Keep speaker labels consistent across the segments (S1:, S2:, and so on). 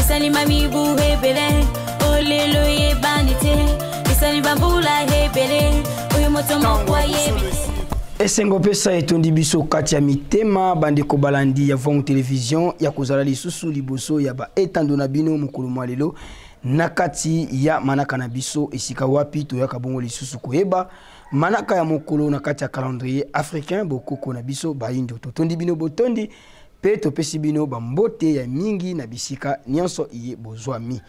S1: esalimami buhebele olelo yebani te esali bambula hebele oyo moto moko ayebi
S2: esengo mpesa etondi biso kati ya mitema bandeko balandi ya vong television ya kozala lisusu liboso ya baetando na bino mokolo mwa lelo na kati ya manaka na biso esika wapi toyaka bongo lisusu koyeba manaka ya mokolo na kati ya calendrier africain bokoko na biso baindo totondi bino botondi Mpe topesi bino bambote ya mingi na bisika nyonso iye bozwami.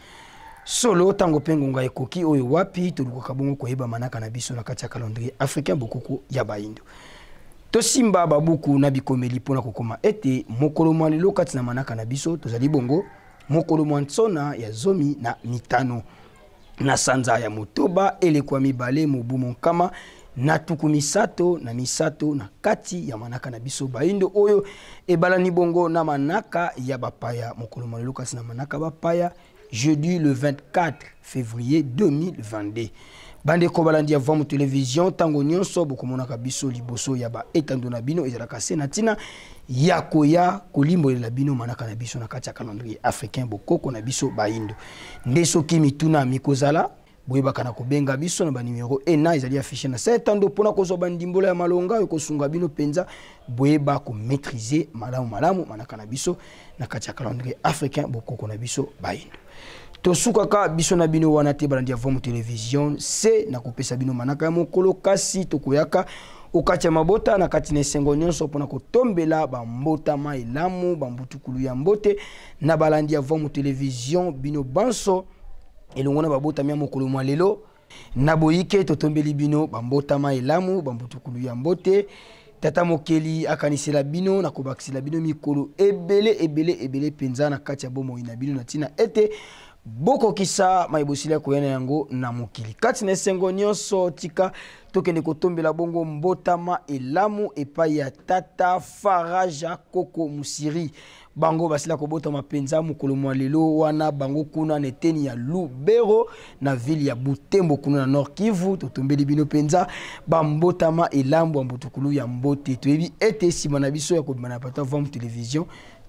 S2: Solo, ntango mpe ngonga ekoki oyo wapi tolukaka bongo koyeba manaka na biso na kati ya calendrier africain bokuku ya baindo. Tosimba babuku na bikomeli mpo na kokoma ete mokolo mwa lelo kati na manaka na biso tozali bongo mokolo mwa nsona ya zomi na mitano. na sanza ya motoba eleko ya mibale mobu monkama na tuku misato na misato na kati ya manaka na biso baindo oyo ebalani bongo na manaka ya bapaya mokolo mwa lelo kasi na manaka bapaya jeudi le 24 février 2022 bandeko balandi ya vamo television ntango nyonso bokomonaka biso liboso ya baetando na bino ezalaka se na ntina ya koya kolimbolela bino manaka na biso na kati ya calendrier africain bokoko na biso baindo nde soki mituna mikozala boyebaka na kobenga biso na banimero ena ezali affiche na setando mpona kozwa bandimbola ya malonga oyo kosunga bino mpenza boyeba komaîtrise malamu malamu manaka na biso na kati ya calendrier africain bokoko na biso baindo tosukaka biso na bino wana te balandi ya vomu television se na kopesa bino manaka ya mokolo kasi tokoyaka okati ya mabota na kati na esengo nyonso mpo na kotombela bambotama elamu bambutukulu ya mbote na balandi ya vomu television bino banso elongo na babotami ya mokolo mwa lelo na boyike totombeli bino bambotama elamu bambutukulu ya mbote tata mokeli akanisela bino na kobakisela bino mikolo ebele ebele ebele mpenza na kati ya bomoi na bino na ntina ete bokokisa mai bosili ya koya na yango na mokili kati na esengo nyonso tika tokende kotombela bongo mbotama elamu epai ya tata faraja koko mosiri bango basila kobotama mpenza mokolo mwa lelo wana bango kuna na eteni ya lubero na ville ya butembo kuna na nord kivu totombeli bino mpenza bambotama elambo ya mbutukulu ya mbote toyebi ete nsima na biso ya kobima na pata vam television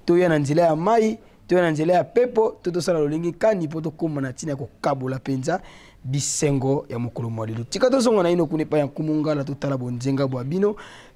S2: toya na nzela ya mai toya na nzela ya pepo to tosala lolenge kani mpo tokóma na ntina ya kokabola mpenza bisengo ya mokolo mwa lelo tika tozonga naino kuna epai ya nkumu ngala totala bonzenga bwa bino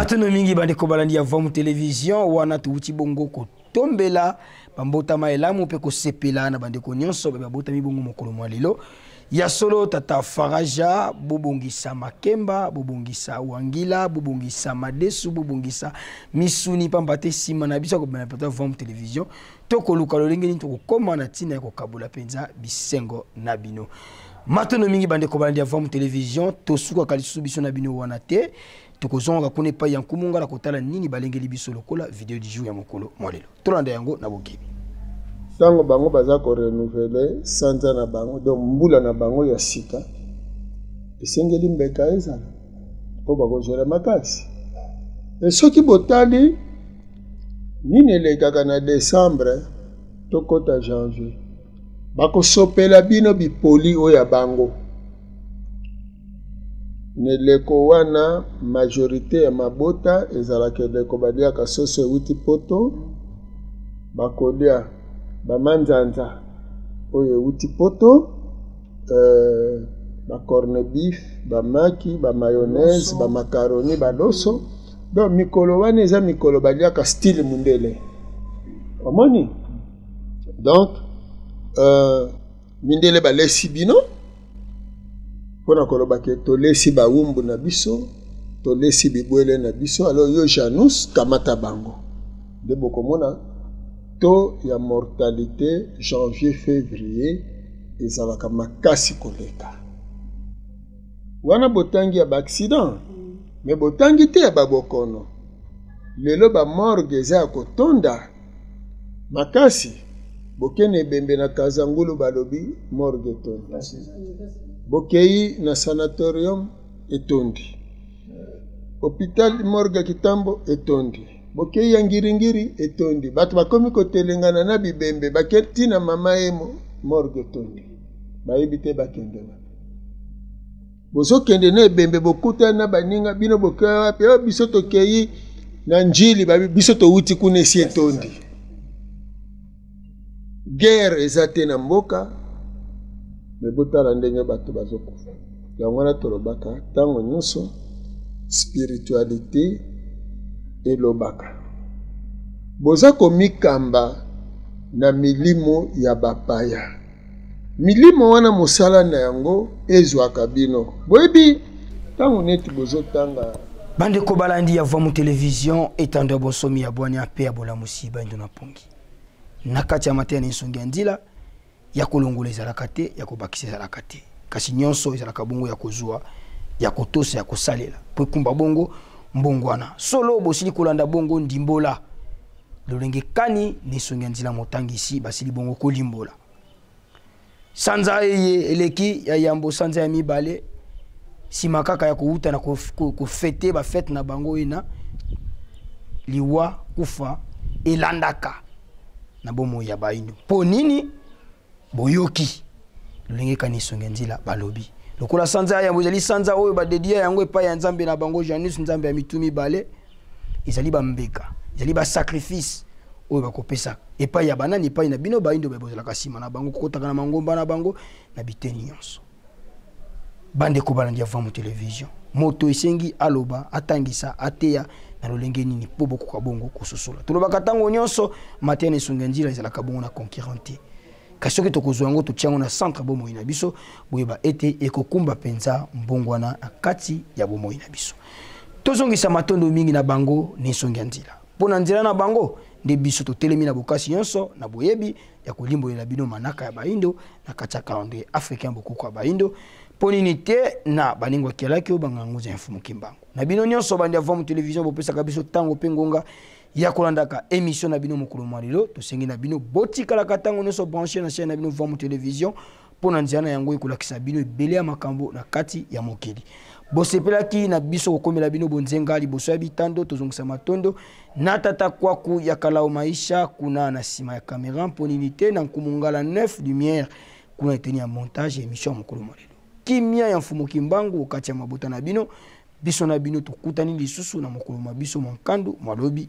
S2: matono mingi bandeko balandi ya vamu television wana touti bongo kotombela bambotama elamu mpe kosepela na bandeko nyonso babotami bongo mokolo mwa lelo ya solo tata faraja bobongisa makemba bobongisa wangila bobongisa madesu bobongisa misuni mpamba te nsima na biso akobana peta vam television tokoluka lolenge nini tokokoma na ntina ya kokabola mpenza bisengo na bino matono mingi bandeko balandi ya vam television tosukaka lisusu biso na bino wana te tokozongaka kuna epai ya nkumu ngai na kotala nini balengeli biso lokola video du jour ya mokolo mwa lelo tolanda yango na bokebi
S3: ntango bango baza korenouvele sanza na bango donc mbula na bango ya sika esengeli mbeka ezala mpo bakozwela makasi e soki botali nini elekaka na desembre tokɔta janvier bakosopela bino bipoli oyo ya bango Na eleko wana, majorite ya mabota ezalaka eleko baliaka soso euti poto, bakolia bamanzanza oyo euti poto, euh, bacorne bif, bamaki, bamayonnaise, bamakaroni, baloso. Donc mikolo wana eza mikolo baliaka style mundele, omoni donc euh, mindele balesi bino mpo na koloba ke tolesi bawumbu na biso tolesi bibwele na biso alors yo janus kamata bango nde bokomona taux ya mortalité janvier février ezalaka makasi koleka wana botangi ya baaccident me botangi te ya babokono lelo bamorgue eza ya kotonda makasi bokende ebembe na kazangulu balobi morgue etondi bokei na sanatorium etondi hopital morgue kitambo etondi bokei ya ngiringiri etondi bato bakomi kotelengana na bibembe bake ntina mama emo morgue etondi bayebi te bakende wapi bozokende na ebembe bokutani na baninga bino bokei wapi oh, biso tokei na njili babi biso towuti kuna esi etondi guerre eza te na mboka me botala ndenge bato bazokufa yango wana tolobaka ntango nyonso spiritualité elobaka boza komikamba na milimo ya bapaya milimo wana mosala na yango ezwaka bino boyebi ntango neti bozotanga
S2: bandeko balandi ya vamu televizio etando ya bonsomi ya bwania mpe ya bolamusi baindo na mpongi na kati ya mateya na nsongi ya nzila ya kolongola ezalaka te ya kobakisa ezalaka te kasi nyonso ezalaka bongo ya kozwa ya kotosa ya kosalela mpo ekumba bongo mbongwana solo bosili kolanda bongo ndimbola lolenge kani nisongi ya nzila motangisi basili bongo kolimbola sanza eye eleki ya yambo sanza ya mibale nsima kaka ya kowuta na kofete bafete na bango ena liwa kufa elandaka na bomoi ya baino mpo nini boyoki lolenge ekani esonge nzila balobi lokola sanza ya yambo ezali sanza oyo badedia yango epai ya nzambe na bango janus nzambe ya mitu mibale ezali bambeka ezali basacrifice oyo bakopesa epai ya banani epai na bino baindo baye bozalaka nsima na bango kokotaka na mangomba na bango na biteni nyonso bandeko balandi ya vamu television moto esengi aloba atangisa ateya na lolenge nini mpo bokoka bongo kososola tolobaka ntango nyonso mateya na esungi ya njila ezalaka bongo na concurrent te kasi soki tokozwa yango totya yango na centre bomoi na biso boyeba ete ekokumba mpenza mbongwana na kati ya bomoi na biso tozongisa matondo mingi na bango na esongi ya nzela mpo na nzela na bango nde biso totelemi na bokasi nyonso na boyebi ya kolimbolela bino manaka ya baindo na kati ya calendrier africain bokoko ya baindo mpo nini te na baningo akelaki oyo banganguza ya mfumu kimbangu na bino nyonso bandi ya vam television bopesaka biso ntango mpe ngonga ya kolandaka émission na bino mokolo mwa lelo tosengi na bino botikalaka ntango nyonso branche na chaine na bino vam television mpo na nzela na yango ekolakisa bino ebele ya makambo na kati ya mokili bosepelaki na biso kokomela bino bonzenga liboso ya bitando tozongisa matondo na tata kwaku ya kalao maisha kuna na nsima ya camera mpo nini te na nkumu ngala 9 lumière kuna eteni ya montage ya émission ya mokolo mwa lelo kimia ya mfumu kimbangu okati ya mabota na bino biso na bino tokutani lisusu na mokolo mwa biso mwa nkandu
S1: mwa lobi